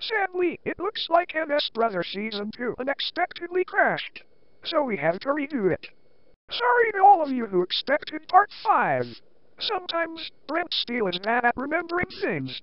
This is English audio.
Sadly, it looks like MS Brother Season 2 unexpectedly crashed, so we have to redo it. Sorry to all of you who expected Part 5. Sometimes, Brent Steele is bad at remembering things.